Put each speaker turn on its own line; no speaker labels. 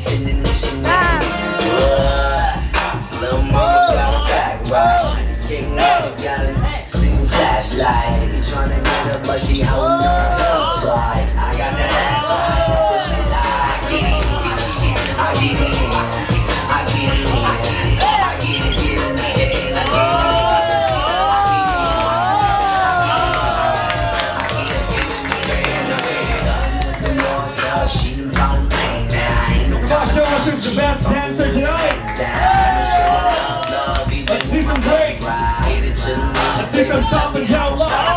me holy, sending me she want it. What? Little mama got a back. She's getting up, got a single flashlight. He tryna get her, but she holding on the outside. I got that act right, that's what she like. I get it, I get it, I get it, I get it, get in the head, I get it. She
who's the best dancer tonight. Let's do some breaks. Let's do some top and down low.